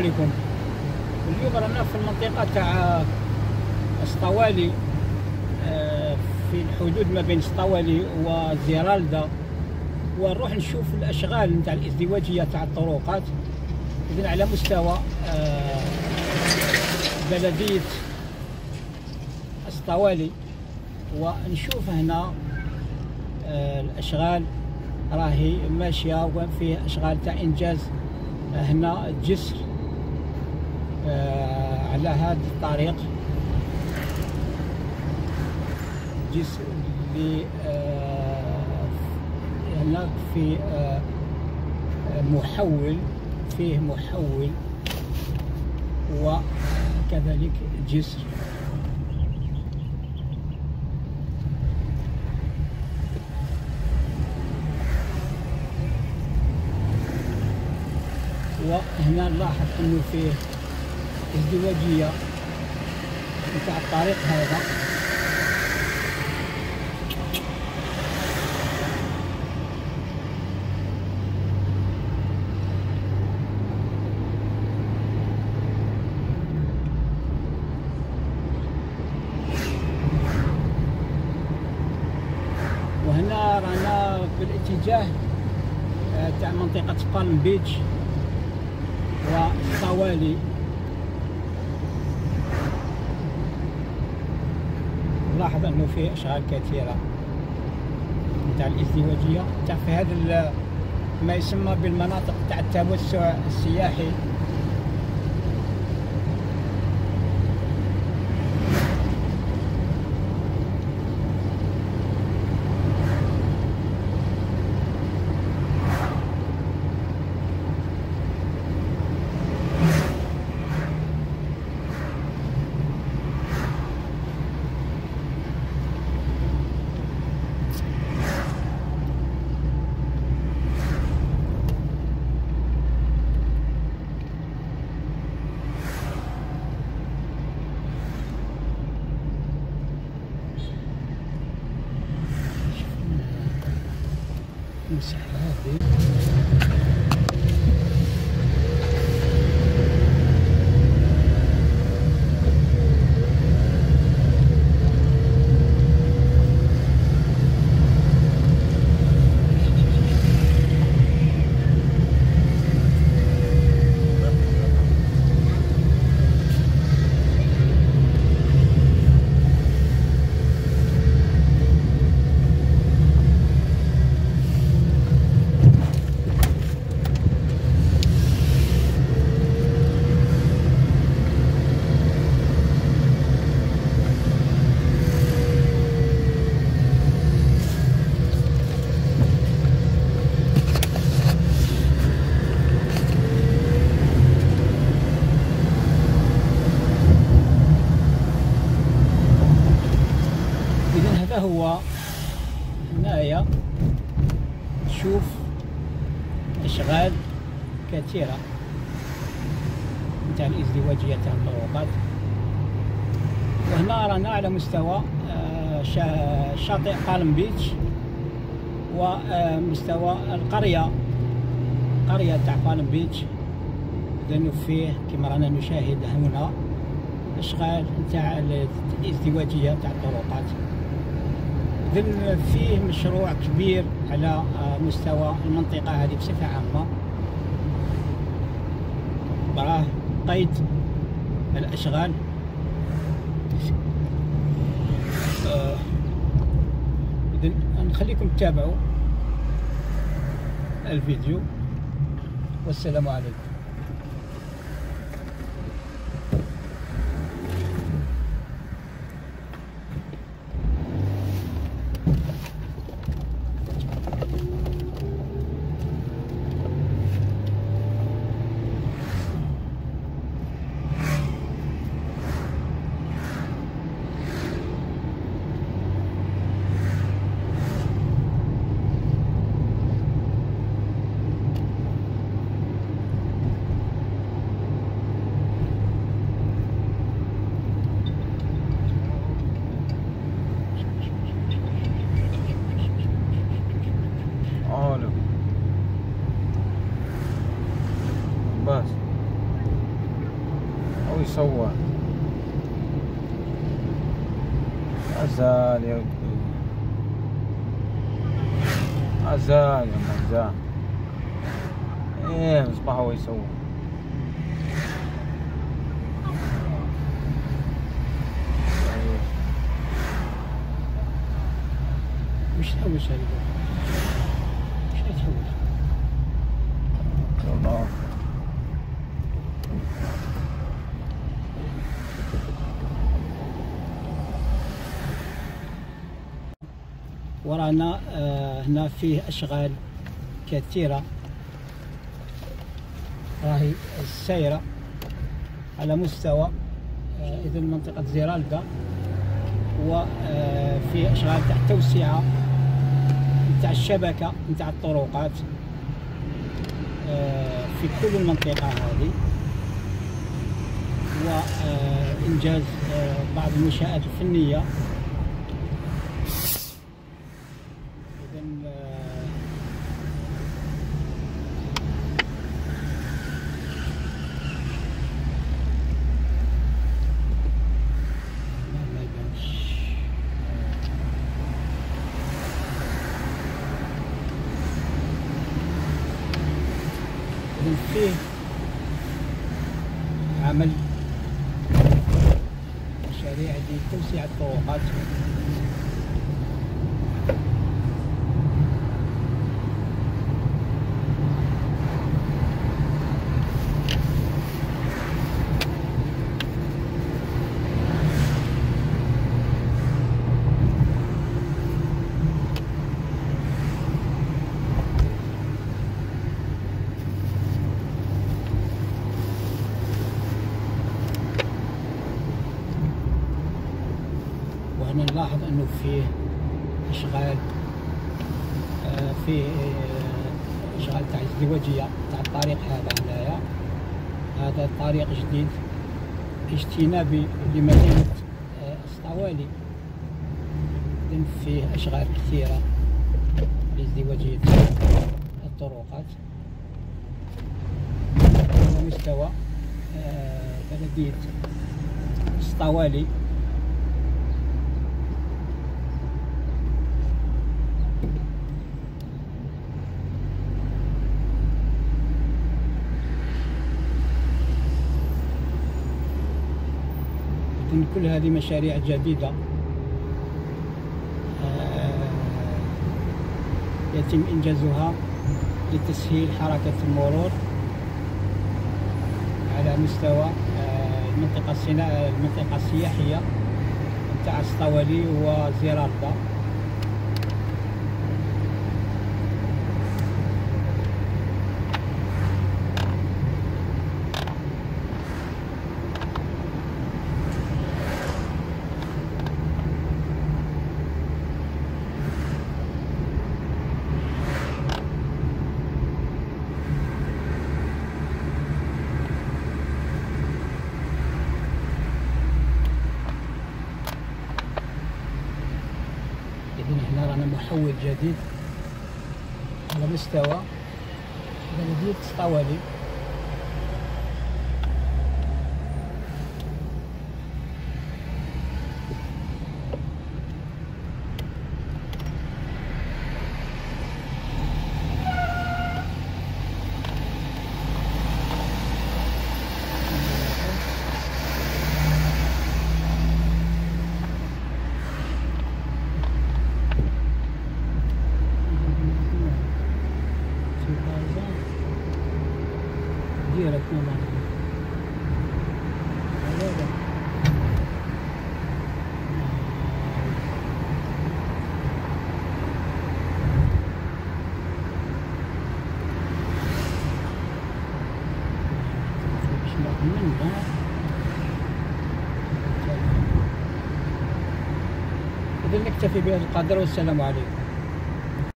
عليكم. اليوم رانا في المنطقة تاع اسطوالي آه، في الحدود ما بين اسطوالي وزيرالدا. ونروح نشوف الأشغال نتاع الازدواجية تاع الطرقات. اذا على مستوى آه، بلدية اسطوالي ونشوف هنا آه، الأشغال راهي ماشية وفيه أشغال تاع إنجاز هنا جسر. آه، على هذا الطريق. اللي آه، هناك في آه، محول فيه محول وكذلك جسر. وهنا نلاحظ انه فيه ازدواجيه نتاع الطريق هذا. وهنا رانا بالاتجاه آه، تاع منطقة بالم بيتش وطوالي نلاحظ أنه في أشغال كثيرة نتاع الإزدواجية. تاع في هذا ما يسمى بالمناطق تاع التوسع السياحي المساحه هذه اذا هذا هو هنايا. تشوف أشغال كثيرة. نتاع الازدواجيه تاع الطرقات وهنا رانا على مستوى آه، شا- شاطئ بالم بيتش ومستوى القرية. قرية تاع بالم بيتش. لأنه فيه كما رانا نشاهد هنا أشغال نتاع الازدواجيه تاع الطرقات فيه مشروع كبير على آه، مستوى المنطقة هذه بصفة عامة. براه قيد الأشغال. آه، إذن نخليكم تتابعوا الفيديو. والسلام عليكم. مزال يا مزال يا مزال. إيه مصباح هو يسوي. وش تحوس هذه وش تحوس والله ورانا آه، هنا فيه أشغال كثيرة. راهي السيرة على مستوى آه، إذا منطقة زيرالدا وفي أشغال تاع توسعة نتاع الشبكة نتاع الطرقات آه، في كل المنطقة هذه. وإنجاز بعض المنشآت الفنية إذن آه، لا ما يبانش إذن فيه عمل مشاريع لتوسيع الطرقات وهنا نلاحظ انه فيه إشغال آه، فيه آه، إشغال تاع ازدواجيه تاع الطريق هذا هنايا. هذا طريق جديد اجتنابي لمدينة آه، أسطوالي. إذن فيه إشغال كثيرة لازدواجيه الطرقات. على مستوى آه، بلدية أسطوالي. كل هذه مشاريع جديدة. آه، يتم إنجازها لتسهيل حركة المرور على مستوى آه، المنطقة السياحية تاع اسطوالي وزيرالدا إذن محول جديد على مستوى. بلدية اسطوالي في غازة ديرك نظام هذا بهذا القدر والسلام عليكم.